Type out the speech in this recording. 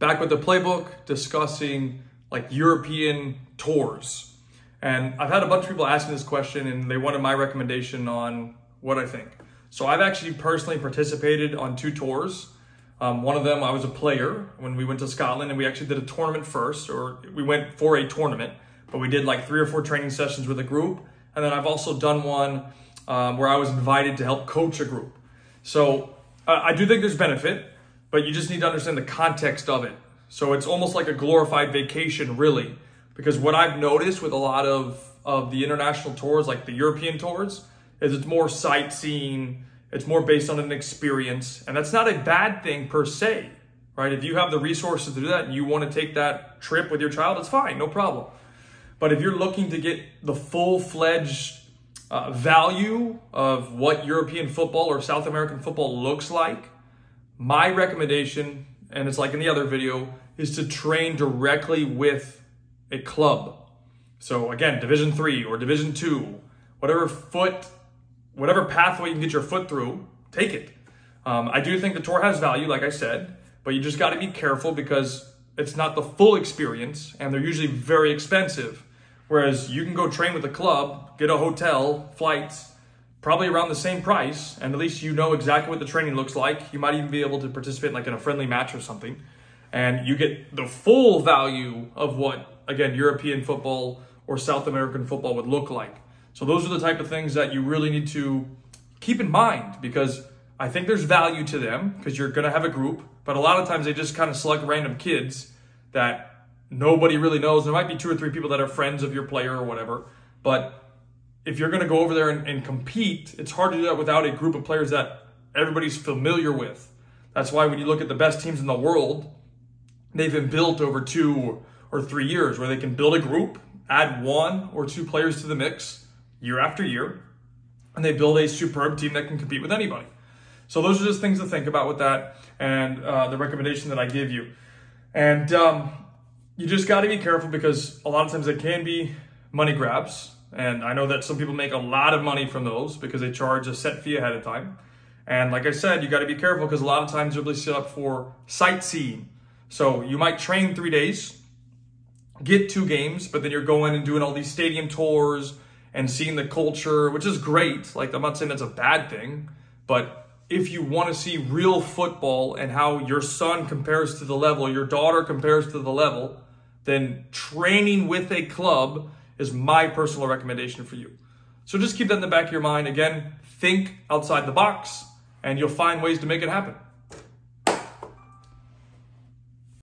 back with the playbook discussing like European tours. And I've had a bunch of people asking this question and they wanted my recommendation on what I think. So I've actually personally participated on two tours. Um, one of them, I was a player when we went to Scotland and we actually did a tournament first, or we went for a tournament, but we did like three or four training sessions with a group. And then I've also done one um, where I was invited to help coach a group. So uh, I do think there's benefit, but you just need to understand the context of it. So it's almost like a glorified vacation, really, because what I've noticed with a lot of, of the international tours, like the European tours, is it's more sightseeing, it's more based on an experience, and that's not a bad thing per se, right? If you have the resources to do that and you want to take that trip with your child, it's fine, no problem. But if you're looking to get the full-fledged uh, value of what European football or South American football looks like, my recommendation, and it's like in the other video, is to train directly with a club. So again, Division Three or Division Two, whatever foot whatever pathway you can get your foot through, take it. Um, I do think the tour has value, like I said, but you just got to be careful because it's not the full experience and they're usually very expensive. Whereas you can go train with a club, get a hotel, flights, probably around the same price, and at least you know exactly what the training looks like. You might even be able to participate like in a friendly match or something. And you get the full value of what, again, European football or South American football would look like. So those are the type of things that you really need to keep in mind because I think there's value to them because you're going to have a group, but a lot of times they just kind of select random kids that nobody really knows. There might be two or three people that are friends of your player or whatever, but if you're going to go over there and, and compete, it's hard to do that without a group of players that everybody's familiar with. That's why when you look at the best teams in the world, they've been built over two or three years where they can build a group, add one or two players to the mix, year after year, and they build a superb team that can compete with anybody. So those are just things to think about with that and uh, the recommendation that I give you. And um, you just got to be careful because a lot of times it can be money grabs. And I know that some people make a lot of money from those because they charge a set fee ahead of time. And like I said, you got to be careful because a lot of times they're really set up for sightseeing. So you might train three days, get two games, but then you're going and doing all these stadium tours and seeing the culture, which is great. Like, I'm not saying that's a bad thing, but if you want to see real football and how your son compares to the level, your daughter compares to the level, then training with a club is my personal recommendation for you. So just keep that in the back of your mind. Again, think outside the box and you'll find ways to make it happen.